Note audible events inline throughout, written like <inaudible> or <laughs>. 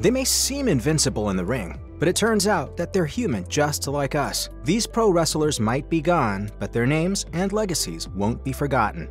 They may seem invincible in the ring, but it turns out that they're human just like us. These pro wrestlers might be gone, but their names and legacies won't be forgotten.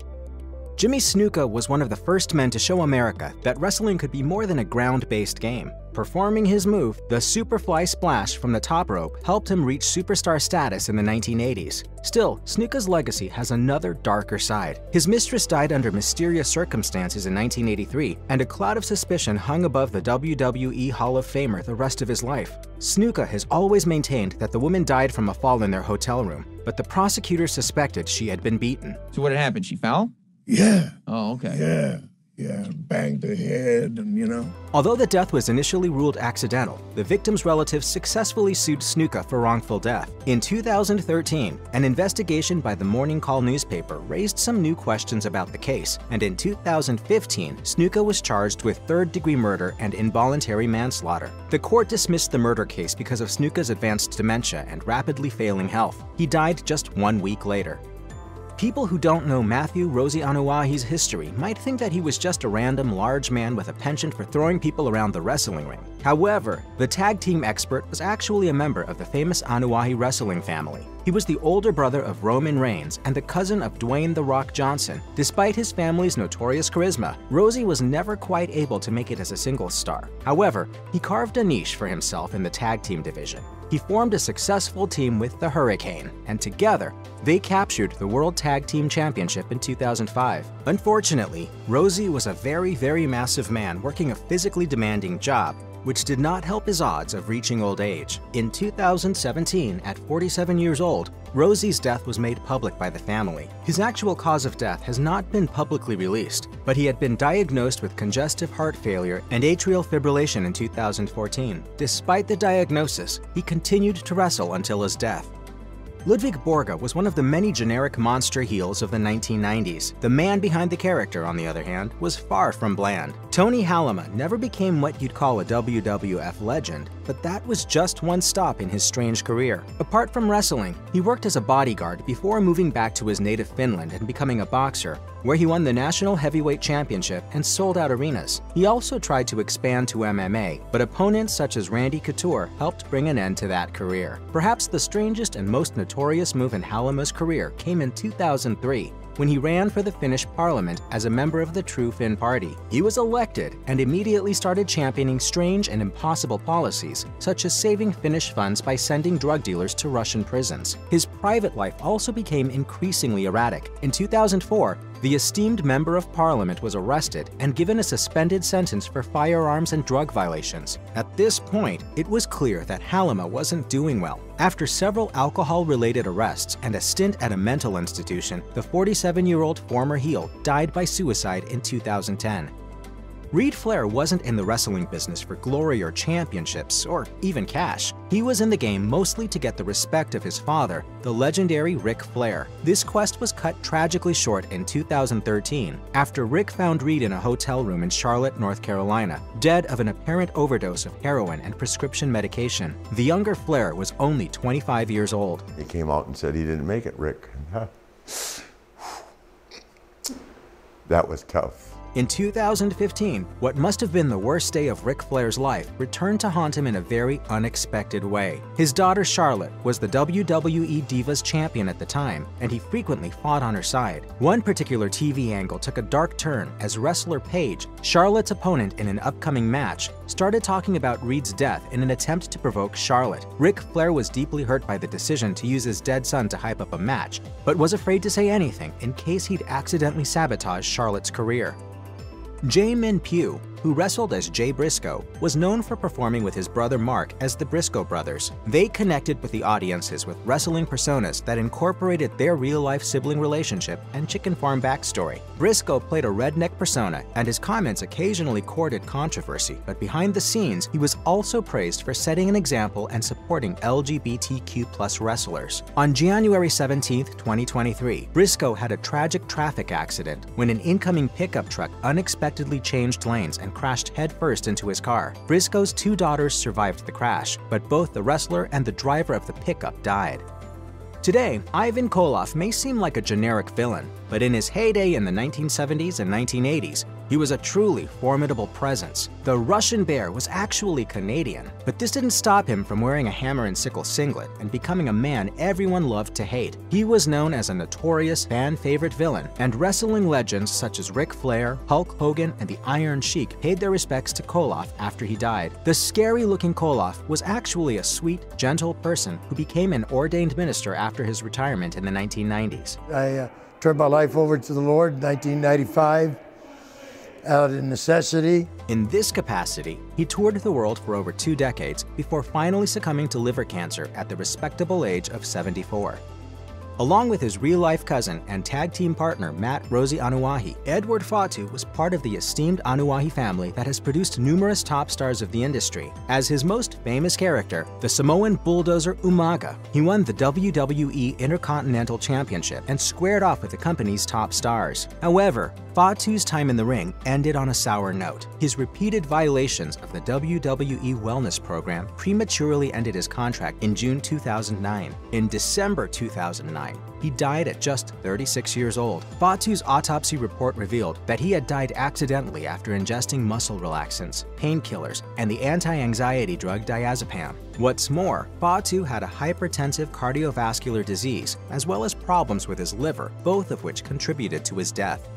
Jimmy Snuka was one of the first men to show America that wrestling could be more than a ground-based game. Performing his move, the Superfly Splash from the top rope, helped him reach superstar status in the 1980s. Still, Snuka's legacy has another darker side. His mistress died under mysterious circumstances in 1983, and a cloud of suspicion hung above the WWE Hall of Famer the rest of his life. Snuka has always maintained that the woman died from a fall in their hotel room, but the prosecutor suspected she had been beaten. So what had happened? She fell? Yeah. Oh, okay. Yeah. Yeah. Banged her head and, you know. Although the death was initially ruled accidental, the victim's relatives successfully sued Snuka for wrongful death. In 2013, an investigation by the Morning Call newspaper raised some new questions about the case, and in 2015, Snuka was charged with third-degree murder and involuntary manslaughter. The court dismissed the murder case because of Snuka's advanced dementia and rapidly failing health. He died just one week later. People who don't know Matthew Rosey Anoa'i's history might think that he was just a random large man with a penchant for throwing people around the wrestling ring. However, the tag team expert was actually a member of the famous Anoa'i wrestling family. He was the older brother of Roman Reigns and the cousin of Dwayne The Rock Johnson. Despite his family's notorious charisma, Rosey was never quite able to make it as a single star. However, he carved a niche for himself in the tag team division. He formed a successful team with the Hurricane, and together, they captured the World Tag Team Championship in 2005. Unfortunately, Rosey was a very, very massive man working a physically demanding job, which did not help his odds of reaching old age. In 2017, at 47 years old, Rosey's death was made public by the family. His actual cause of death has not been publicly released, but he had been diagnosed with congestive heart failure and atrial fibrillation in 2014. Despite the diagnosis, he continued to wrestle until his death. Ludvig Borga was one of the many generic monster heels of the 1990s. The man behind the character, on the other hand, was far from bland. Tony Halme never became what you'd call a WWF legend, but that was just one stop in his strange career. Apart from wrestling, he worked as a bodyguard before moving back to his native Finland and becoming a boxer, where he won the National Heavyweight Championship and sold out arenas. He also tried to expand to MMA, but opponents such as Randy Couture helped bring an end to that career. Perhaps the strangest and most notorious move in Halme's career came in 2003 when he ran for the Finnish parliament as a member of the True Finn Party. He was elected and immediately started championing strange and impossible policies, such as saving Finnish funds by sending drug dealers to Russian prisons. His private life also became increasingly erratic. In 2004, the esteemed member of parliament was arrested and given a suspended sentence for firearms and drug violations. At this point, it was clear that Halme wasn't doing well. After several alcohol-related arrests and a stint at a mental institution, the 47-year-old former heel died by suicide in 2010. Reid Flair wasn't in the wrestling business for glory or championships, or even cash. He was in the game mostly to get the respect of his father, the legendary Ric Flair. This quest was cut tragically short in 2013, after Ric found Reid in a hotel room in Charlotte, North Carolina, dead of an apparent overdose of heroin and prescription medication. The younger Flair was only 25 years old. He came out and said he didn't make it, Ric. <laughs> that was tough. In 2015, what must have been the worst day of Ric Flair's life returned to haunt him in a very unexpected way. His daughter Charlotte was the WWE Divas champion at the time, and he frequently fought on her side. One particular TV angle took a dark turn as wrestler Paige, Charlotte's opponent in an upcoming match, started talking about Reid's death in an attempt to provoke Charlotte. Ric Flair was deeply hurt by the decision to use his dead son to hype up a match, but was afraid to say anything in case he'd accidentally sabotage Charlotte's career. Jamin Pugh, who wrestled as Jay Briscoe, was known for performing with his brother Mark as the Briscoe brothers. They connected with the audiences with wrestling personas that incorporated their real-life sibling relationship and chicken farm backstory. Briscoe played a redneck persona, and his comments occasionally courted controversy, but behind the scenes, he was also praised for setting an example and supporting LGBTQ wrestlers. On January 17, 2023, Briscoe had a tragic traffic accident when an incoming pickup truck unexpectedly changed lanes and crashed headfirst into his car. Briscoe's two daughters survived the crash, but both the wrestler and the driver of the pickup died. Today, Ivan Koloff may seem like a generic villain, but in his heyday in the 1970s and 1980s, He was a truly formidable presence. The Russian Bear was actually Canadian, but this didn't stop him from wearing a hammer and sickle singlet and becoming a man everyone loved to hate. He was known as a notorious fan favorite villain, and wrestling legends such as Ric Flair, Hulk Hogan, and the Iron Sheik paid their respects to Koloff after he died. The scary looking Koloff was actually a sweet, gentle person who became an ordained minister after his retirement in the 1990s. I uh, turned my life over to the Lord in 1995 out of necessity. In this capacity, he toured the world for over two decades before finally succumbing to liver cancer at the respectable age of 74. Along with his real-life cousin and tag team partner Matt Rosey Anoa'i, Edward Fatu was part of the esteemed Anoa'i family that has produced numerous top stars of the industry. As his most famous character, the Samoan bulldozer Umaga, he won the WWE Intercontinental Championship and squared off with the company's top stars. However, Fatu's time in the ring ended on a sour note. His repeated violations of the WWE Wellness Program prematurely ended his contract in June 2009. In December 2009, he died at just 36 years old. Fatu's autopsy report revealed that he had died accidentally after ingesting muscle relaxants, painkillers, and the anti-anxiety drug diazepam. What's more, Fatu had a hypertensive cardiovascular disease, as well as problems with his liver, both of which contributed to his death.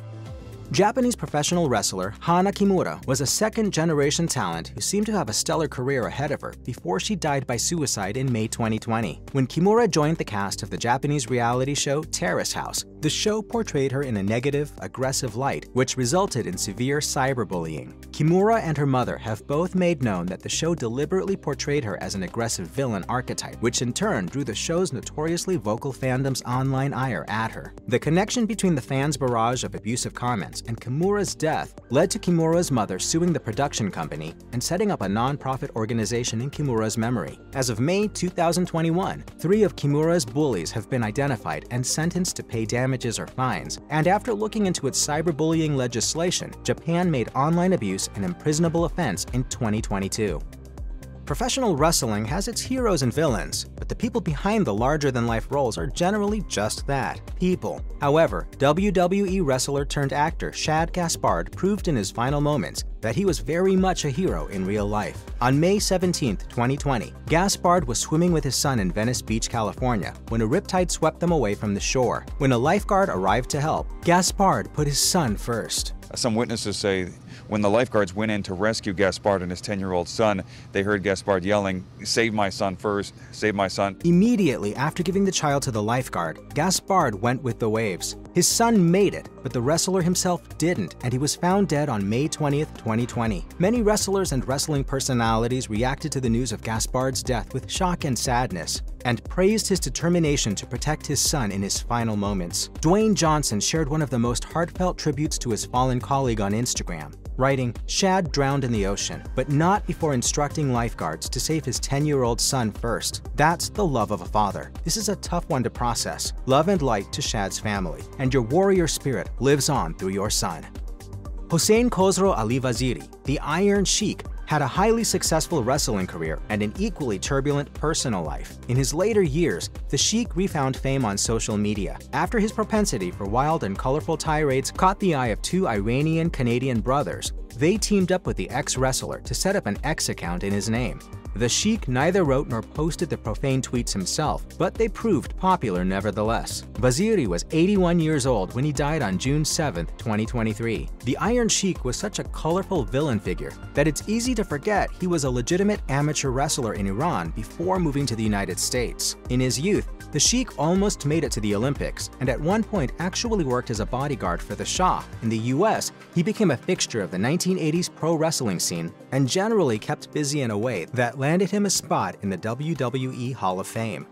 Japanese professional wrestler Hana Kimura was a second-generation talent who seemed to have a stellar career ahead of her before she died by suicide in May 2020. When Kimura joined the cast of the Japanese reality show Terrace House, the show portrayed her in a negative, aggressive light, which resulted in severe cyberbullying. Kimura and her mother have both made known that the show deliberately portrayed her as an aggressive villain archetype, which in turn drew the show's notoriously vocal fandom's online ire at her. The connection between the fans' barrage of abusive comments and Kimura's death led to Kimura's mother suing the production company and setting up a non-profit organization in Kimura's memory. As of May 2021, three of Kimura's bullies have been identified and sentenced to pay damages or fines, and after looking into its cyberbullying legislation, Japan made online abuse an imprisonable offense in 2022. Professional wrestling has its heroes and villains, but the people behind the larger-than-life roles are generally just that, people. However, WWE wrestler turned actor Shad Gaspard proved in his final moments that he was very much a hero in real life. On May 17, 2020, Gaspard was swimming with his son in Venice Beach, California, when a riptide swept them away from the shore. When a lifeguard arrived to help, Gaspard put his son first. Some witnesses say when the lifeguards went in to rescue Gaspard and his 10-year-old son, they heard Gaspard yelling, save my son first, save my son. Immediately after giving the child to the lifeguard, Gaspard went with the waves. His son made it, but the wrestler himself didn't, and he was found dead on May 20, 2020. Many wrestlers and wrestling personalities reacted to the news of Gaspard's death with shock and sadness, and praised his determination to protect his son in his final moments. Dwayne Johnson shared one of the most heartfelt tributes to his fallen colleague on Instagram writing, Shad drowned in the ocean, but not before instructing lifeguards to save his 10-year-old son first. That's the love of a father. This is a tough one to process. Love and light to Shad's family, and your warrior spirit lives on through your son. Hossein Khosrow Ali Vaziri, the Iron Sheik, had a highly successful wrestling career and an equally turbulent personal life. In his later years, the Sheik refound fame on social media after his propensity for wild and colorful tirades caught the eye of two Iranian-Canadian brothers. They teamed up with the ex-wrestler to set up an X account in his name. The Sheik neither wrote nor posted the profane tweets himself, but they proved popular nevertheless. Vaziri was 81 years old when he died on June 7, 2023. The Iron Sheik was such a colorful villain figure that it's easy to forget he was a legitimate amateur wrestler in Iran before moving to the United States. In his youth, the Sheik almost made it to the Olympics and at one point actually worked as a bodyguard for the Shah. In the US, he became a fixture of the 1980s pro wrestling scene and generally kept busy in a way that landed him a spot in the WWE Hall of Fame.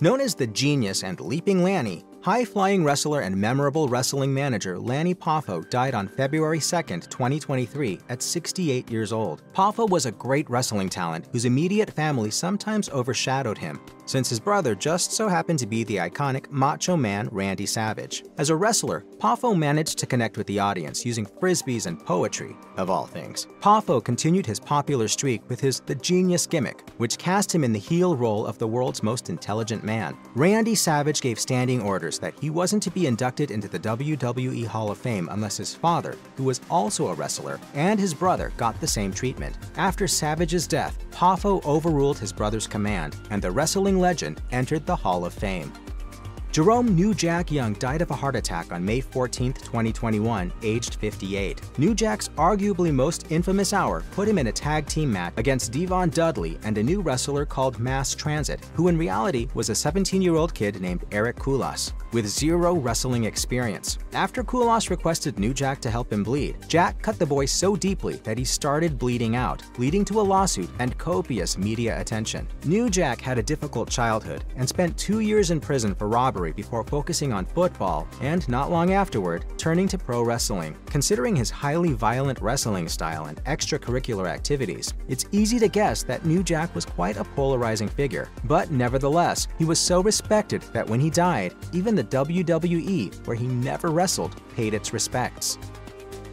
Known as the Genius and Leaping Lanny, high-flying wrestler and memorable wrestling manager Lanny Poffo died on February 2, 2023 at 68 years old. Poffo was a great wrestling talent whose immediate family sometimes overshadowed him, since his brother just so happened to be the iconic Macho Man Randy Savage. As a wrestler, Poffo managed to connect with the audience using frisbees and poetry, of all things. Poffo continued his popular streak with his The Genius gimmick, which cast him in the heel role of the world's most intelligent man. Randy Savage gave standing orders that he wasn't to be inducted into the WWE Hall of Fame unless his father, who was also a wrestler, and his brother got the same treatment. After Savage's death, Poffo overruled his brother's command, and the wrestling legend entered the Hall of Fame. Jerome New Jack Young died of a heart attack on May 14, 2021, aged 58. New Jack's arguably most infamous hour put him in a tag team match against D-Von Dudley and a new wrestler called Mass Transit, who in reality was a 17-year-old kid named Eric Kulas, with zero wrestling experience. After Kulas requested New Jack to help him bleed, Jack cut the boy so deeply that he started bleeding out, leading to a lawsuit and copious media attention. New Jack had a difficult childhood and spent two years in prison for robbery before focusing on football and, not long afterward, turning to pro wrestling. Considering his highly violent wrestling style and extracurricular activities, it's easy to guess that New Jack was quite a polarizing figure. But nevertheless, he was so respected that when he died, even the WWE, where he never wrestled, paid its respects.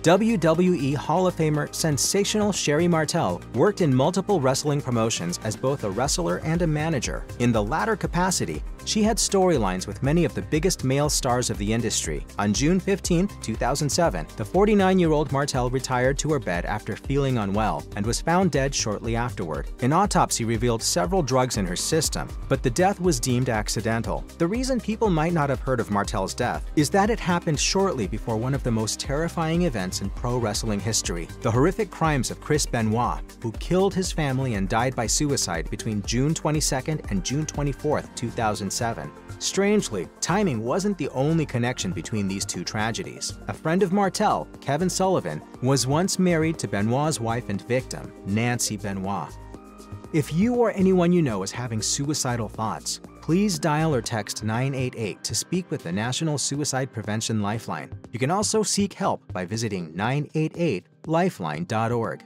WWE Hall of Famer sensational Sherri Martel worked in multiple wrestling promotions as both a wrestler and a manager. In the latter capacity, she had storylines with many of the biggest male stars of the industry. On June 15, 2007, the 49-year-old Martel retired to her bed after feeling unwell and was found dead shortly afterward. An autopsy revealed several drugs in her system, but the death was deemed accidental. The reason people might not have heard of Martel's death is that it happened shortly before one of the most terrifying events in pro wrestling history, the horrific crimes of Chris Benoit, who killed his family and died by suicide between June 22 and June 24, 2007. Strangely, timing wasn't the only connection between these two tragedies. A friend of Martel, Kevin Sullivan, was once married to Benoit's wife and victim, Nancy Benoit. If you or anyone you know is having suicidal thoughts, please dial or text 988 to speak with the National Suicide Prevention Lifeline. You can also seek help by visiting 988lifeline.org.